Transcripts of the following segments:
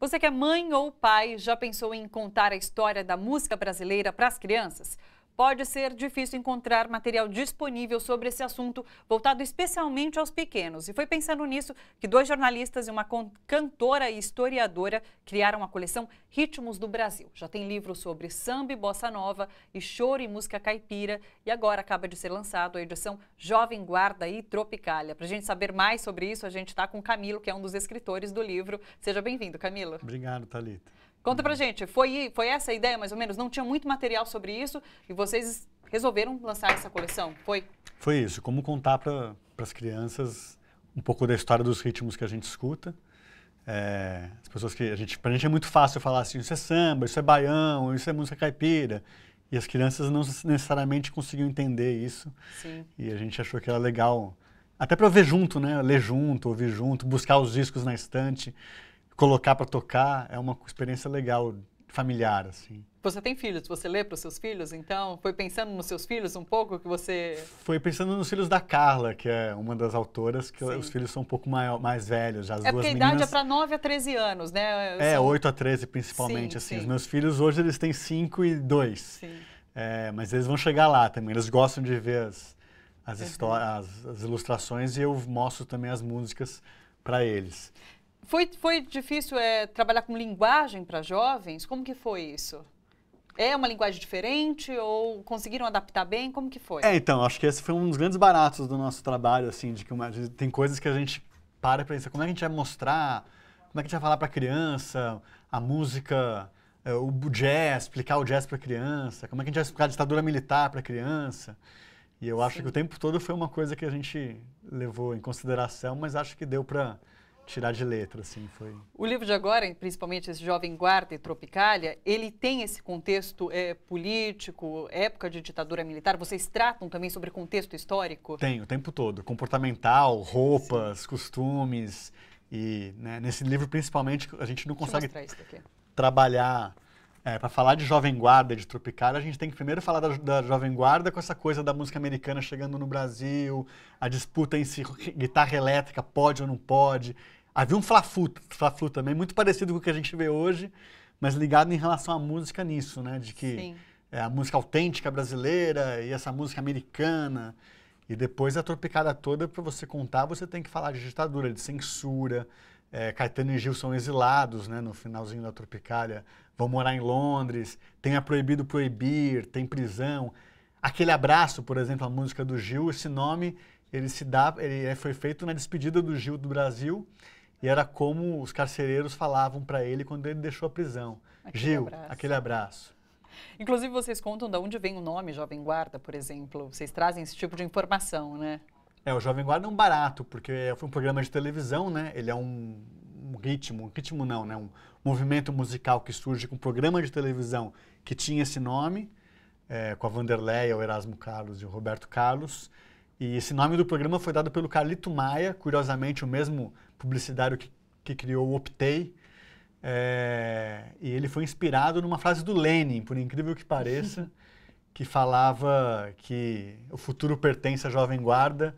Você que é mãe ou pai, já pensou em contar a história da música brasileira para as crianças? Pode ser difícil encontrar material disponível sobre esse assunto, voltado especialmente aos pequenos. E foi pensando nisso que dois jornalistas e uma cantora e historiadora criaram a coleção Ritmos do Brasil. Já tem livros sobre samba e bossa nova e choro e música caipira. E agora acaba de ser lançado a edição Jovem Guarda e Tropicália. Para a gente saber mais sobre isso, a gente está com Camilo, que é um dos escritores do livro. Seja bem-vindo, Camilo. Obrigado, Thalita. Conta pra gente, foi, foi essa a ideia mais ou menos? Não tinha muito material sobre isso e vocês resolveram lançar essa coleção, foi? Foi isso, como contar para as crianças um pouco da história dos ritmos que a gente escuta. É, as pessoas que a gente, pra gente é muito fácil falar assim, isso é samba, isso é baião, isso é música caipira. E as crianças não necessariamente conseguiam entender isso. Sim. E a gente achou que era legal, até para ver junto, né? Ler junto, ouvir junto, buscar os discos na estante colocar para tocar é uma experiência legal, familiar, assim. Você tem filhos? Você lê para os seus filhos? Então, foi pensando nos seus filhos um pouco que você... Foi pensando nos filhos da Carla, que é uma das autoras, que Sim. os filhos são um pouco maior, mais velhos. As é duas porque a meninas... idade é para 9 a 13 anos, né? É, são... 8 a 13 principalmente, sim, assim. Sim. Os meus filhos hoje, eles têm 5 e 2. Sim. É, mas eles vão chegar lá também. Eles gostam de ver as, as, uhum. as, as ilustrações e eu mostro também as músicas para eles. Foi, foi difícil é, trabalhar com linguagem para jovens? Como que foi isso? É uma linguagem diferente ou conseguiram adaptar bem? Como que foi? É, então, acho que esse foi um dos grandes baratos do nosso trabalho, assim, de que uma, de, tem coisas que a gente para e pensa, como é que a gente vai mostrar, como é que a gente vai falar para a criança, a música, é, o jazz, explicar o jazz para a criança, como é que a gente vai explicar a ditadura militar para a criança. E eu acho Sim. que o tempo todo foi uma coisa que a gente levou em consideração, mas acho que deu para tirar de letra, assim, foi... O livro de agora, principalmente esse Jovem Guarda e Tropicália, ele tem esse contexto é, político, época de ditadura militar? Vocês tratam também sobre contexto histórico? Tem, o tempo todo. Comportamental, roupas, Sim. costumes. E né, nesse livro, principalmente, a gente não consegue trabalhar... É, para falar de Jovem Guarda, de Tropicália, a gente tem que primeiro falar da, da, Jovem Guarda com essa coisa da música americana chegando no Brasil, a disputa em si, guitarra elétrica pode ou não pode, Havia um fla-flu, fla também, muito parecido com o que a gente vê hoje, mas ligado em relação à música nisso, né? De que é a música autêntica brasileira e essa música americana. E depois a tropicada toda, para você contar, você tem que falar de ditadura, de censura. É, Caetano e Gil são exilados, né? No finalzinho da tropicália. Vão morar em Londres. Tem a Proibido Proibir, tem prisão. Aquele abraço, por exemplo, a música do Gil, esse nome, ele se dá, ele é, foi feito na despedida do Gil do Brasil e era como os carcereiros falavam para ele quando ele deixou a prisão. Aquele Gil, abraço. aquele abraço. Inclusive, vocês contam de onde vem o nome Jovem Guarda, por exemplo. Vocês trazem esse tipo de informação, né? É, o Jovem Guarda é um barato, porque foi um programa de televisão, né? Ele é um, um ritmo, um ritmo não, né? Um movimento musical que surge com um programa de televisão que tinha esse nome, é, com a Vanderleia, o Erasmo Carlos e o Roberto Carlos. E esse nome do programa foi dado pelo Carlito Maia, curiosamente o mesmo publicitário que, que criou o Optei. É, e ele foi inspirado numa frase do Lenin, por incrível que pareça, que falava que o futuro pertence à jovem guarda,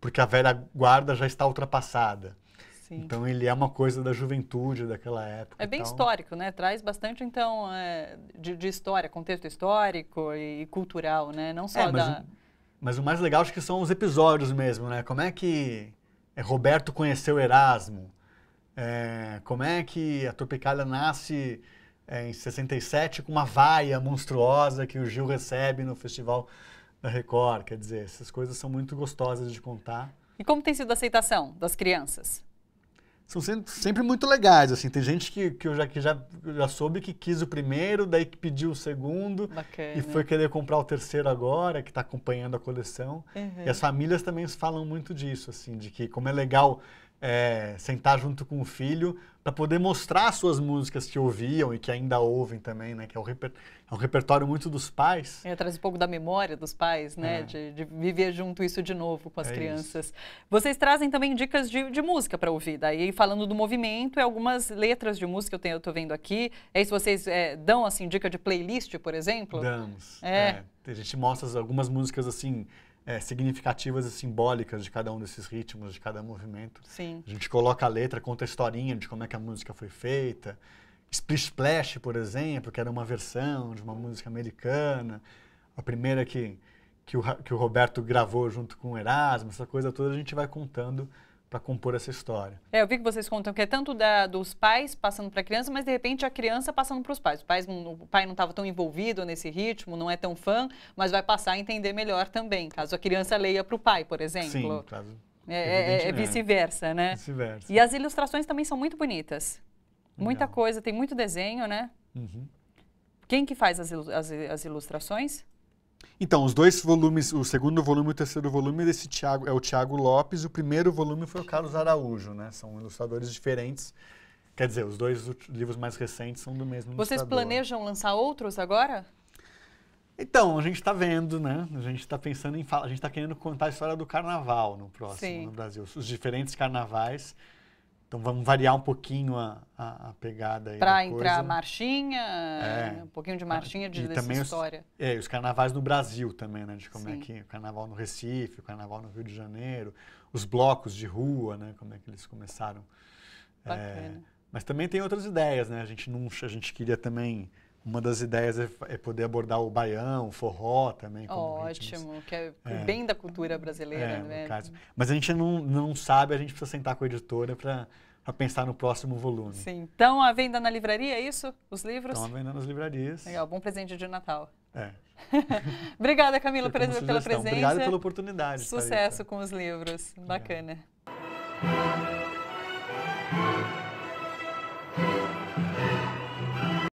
porque a velha guarda já está ultrapassada. Sim. Então ele é uma coisa da juventude daquela época. É bem histórico, né? Traz bastante então é, de, de, história, contexto histórico e, cultural, né? Não só é, da mas o mais legal acho que são os episódios mesmo, né? Como é que é, Roberto conheceu Erasmo? É, como é que a Tropicália nasce é, em 67 com uma vaia monstruosa que o Gil recebe no Festival da Record? Quer dizer, essas coisas são muito gostosas de contar. E como tem sido a aceitação das crianças? São sempre, muito legais, assim. Tem gente que, que eu já, que já, já soube que quis o primeiro, daí que pediu o segundo Bacana. e foi querer comprar o terceiro agora, que está acompanhando a coleção. Uhum. E as famílias também falam muito disso, assim, de que como é legal é, sentar junto com o filho para poder mostrar suas músicas que ouviam e que ainda ouvem também, né? Que é o, reper, é um repertório muito dos pais. É, traz um pouco da memória dos pais, né? É. De, de, viver junto isso de novo com as é crianças. Isso. Vocês trazem também dicas de, de música para ouvir. Daí, falando do movimento, é algumas letras de música que eu estou vendo aqui. É isso, vocês é, dão, assim, dica de playlist, por exemplo? Damos. É. A gente mostra algumas músicas, assim, é, significativas e simbólicas de cada um desses ritmos, de cada movimento. Sim. A gente coloca a letra, conta a historinha de como é que a música foi feita. Splish Splash, por exemplo, que era uma versão de uma música americana. A primeira que, que, o, que o Roberto gravou junto com o Erasmo, essa coisa toda a gente vai contando para compor essa história. É, eu vi que vocês contam que é tanto da, dos pais passando para a criança, mas de repente a criança passando para os pais. pais. O pai não estava tão envolvido nesse ritmo, não é tão fã, mas vai passar a entender melhor também, caso a criança leia para o pai, por exemplo. Sim, caso. É, é, é vice-versa, né? Vice-versa. E as ilustrações também são muito bonitas. Muita Legal. coisa, tem muito desenho, né? Uhum. Quem que faz as, as, as ilustrações? Então, os dois volumes, o segundo volume e o terceiro volume desse Thiago, é o Tiago Lopes, o primeiro volume foi o Carlos Araújo, né? São ilustradores diferentes. Quer dizer, os dois livros mais recentes são do mesmo Vocês ilustrador. planejam lançar outros agora? Então, a gente está vendo, né? A gente está pensando em falar, a gente está querendo contar a história do carnaval no próximo Sim. no Brasil, os diferentes carnavais. Então vamos variar um pouquinho a, a, a pegada aí Para entrar marchinha, é. um pouquinho de marchinha de dessa história. Os, é, os carnavais no Brasil também, né? De como é Sim. é que o carnaval no Recife, o carnaval no Rio de Janeiro, os blocos de rua, né? Como é que eles começaram. Bacana. É, mas também tem outras ideias, né? A gente não, a gente queria também uma das ideias é, é, poder abordar o baião, o forró também. Ótimo, ritmos. que é, é, bem da cultura brasileira, é, né? Caso. Mas a gente não, não sabe, a gente precisa sentar com a editora para pensar no próximo volume. Sim. Então, a venda na livraria, é isso? Os livros? Estão à venda nas livrarias. Legal, bom presente de Natal. É. Obrigada, Camila, pela presença. Obrigado pela oportunidade. Sucesso com os livros. Bacana.